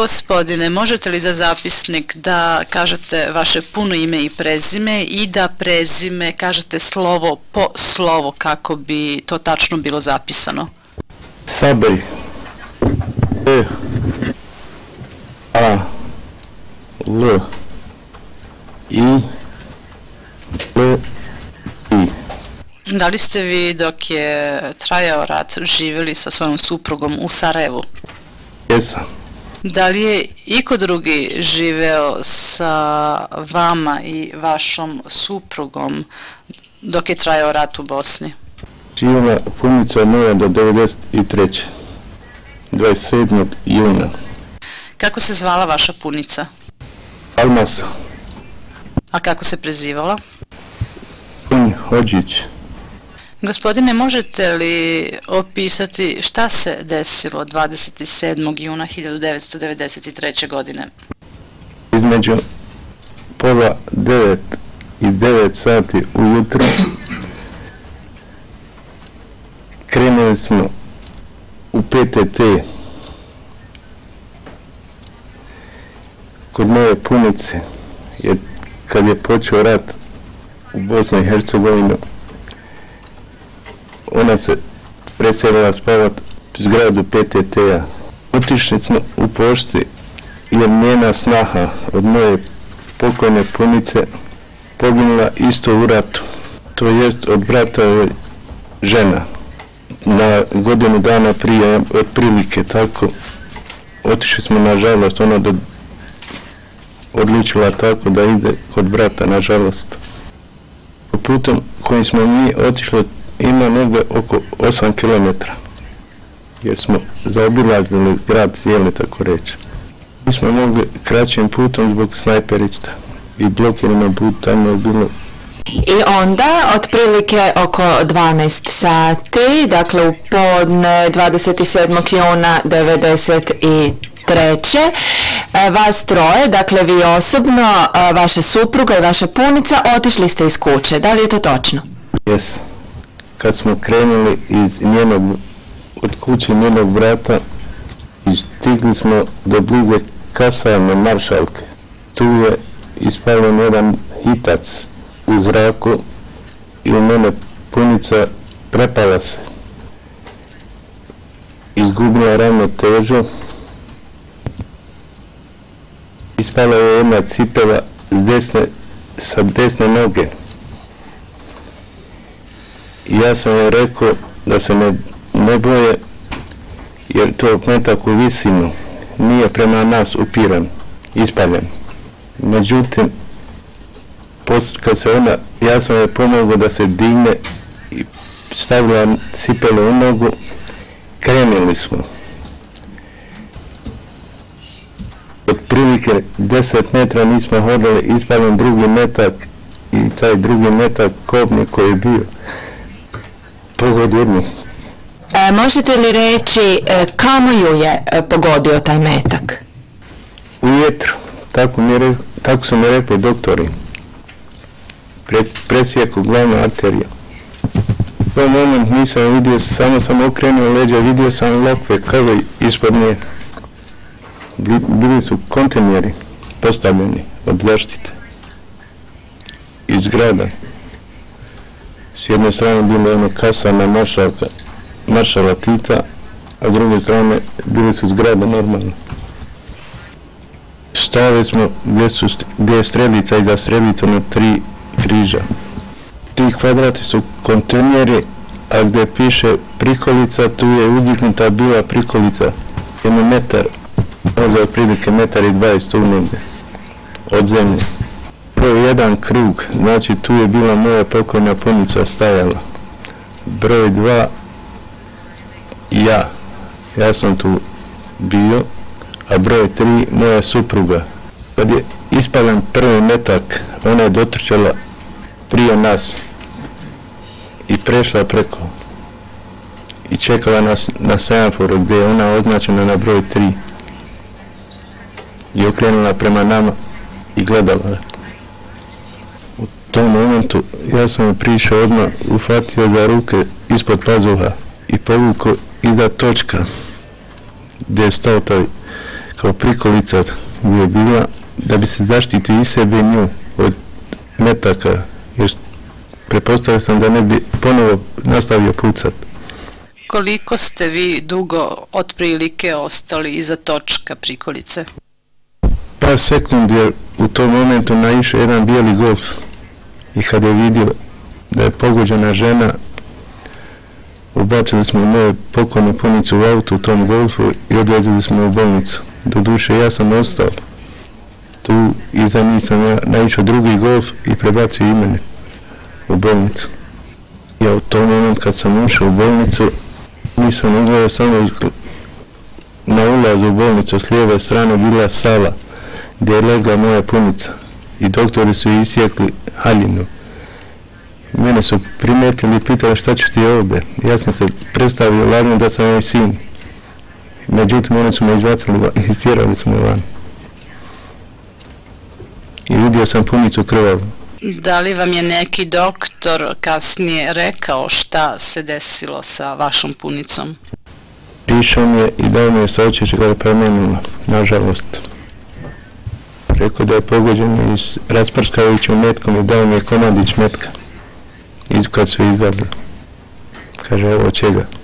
Gospodine, možete li za zapisnik da kažete vaše puno ime i prezime i da prezime kažete slovo po slovo kako bi to tačno bilo zapisano? Sabri. E. A. L. I. L. I. Da li ste vi dok je trajao rat živjeli sa svojom suprugom u Sarajevu? Jesam. Da li je iko drugi živeo sa vama i vašom suprugom dok je trajao rat u Bosni? Živjela punica moja do 93. 27. juna. Kako se zvala vaša punica? Almasa. A kako se prezivala? Punj Hođić. Gospodine, možete li opisati šta se desilo 27. juna 1993. godine? Između pola 9 i 9 sati ujutro krenuli smo u PTT kod moje punice jer kad je počeo rat u Bosnu i Hercegovinu ona se preselila spavat zgradu PTT-a. Otišli smo u pošti jer njena snaha od moje pokojne punice poginula isto u ratu. To jest od brata žena. Na godinu dana prije otprilike tako otišli smo na žalost ona do odlučila tako da ide kod brata na žalost. Po putom kojim smo mi otišli ima negde oko 8 km jer smo zaobilazili grad cijeli tako reći. Mi smo mogli kraćim putom zbog snajperista i blokirano put tamo je bilo I onda, otprilike oko 12 sati, dakle u podne 27. juna 93. E, vas troje, dakle vi osobno, e, vaša supruga i vaša punica, otišli ste iz kuće. Da li je to točno? Jes. Kad smo krenuli iz njenog, od kuće njenog brata, i stigli smo do blize kasarne maršalke. Tu je ispaljen jedan hitac u zraku i u mene punica prepala se. Izgubila ravno težu. Ispala je jedna cipela s desne, sa desne noge. Ja sam joj rekao da se ne, ne boje jer to metak u visinu nije prema nas upiran, ispaljen. Međutim, post, kad se ona, ja sam joj pomogao da se digne i stavila cipele u nogu, krenuli smo. Od prilike 10 metra nismo hodali, ispaljen drugi metak i taj drugi metak kobni koji je bio pogod jednu. E, možete li reći e, kamo ju je e, pogodio taj metak? U jetru, tako, mi re, tako su mi rekli doktori. Pre, presijeku glavnu arteriju. U tom moment nisam vidio, samo sam okrenuo leđa, vidio sam lokve kao ispod nje. Bili su kontenjeri postavljeni od zaštite iz grada. S jedne strane bilo je ono kasana maršalka, maršala Tita, a s druge strane bili su zgrade normalno. Stavili smo gdje, su, gdje je strelica i za strelicu na ono tri križa. Ti kvadrati su kontenjeri, a gdje piše prikolica, tu je udiknuta bila prikolica, jedno metar, možda otprilike metar i dvajest tu negdje, od zemlje. Broj jedan krug, znači tu je bila moja pokojna punica stajala. Broj dva, ja, ja sam tu bio, a broj tri, moja supruga. Kad je ispalan prvi metak, ona je dotrčala prije nas i prešla preko i čekala nas na semaforu gdje je ona označena na broj 3 i okrenula prema nama i gledala tom momentu ja sam prišao odmah ufatio za ruke ispod pazuha i povukao iza točka gdje je stao taj kao prikolica gdje je bila da bi se zaštitio i sebe i nju od metaka jer prepostavio sam da ne bi ponovo nastavio pucat. Koliko ste vi dugo otprilike ostali iza točka prikolice? Par sekundi je u tom momentu naiše jedan bijeli golf i kad je vidio da je pogođena žena ubacili smo moju pokojnu punicu u auto u tom golfu i odvezili smo u bolnicu. Do duše ja sam ostao tu iza njih sam ja naišao drugi golf i prebacio imene u bolnicu. Ja u tom moment kad sam ušao u bolnicu nisam ugledao samo na ulazu u bolnicu s lijeve strane bila sala gdje je legla moja punica i doktori su isjekli haljinu. Mene su primetili i pitali šta ćeš ti ovdje. Ja sam se predstavio ladno da sam moj sin. Međutim, oni su me izvacili i stjerali su me van. I vidio sam punicu krvavu. Da li vam je neki doktor kasnije rekao šta se desilo sa vašom punicom? Prišao mi je i dao mi je saočeće kada je premenula, nažalost. Rekao da je pogođen iz rasprskavajućom metkom i dao mi je komadić metka. Iz kad su izvadili. Kaže, evo čega.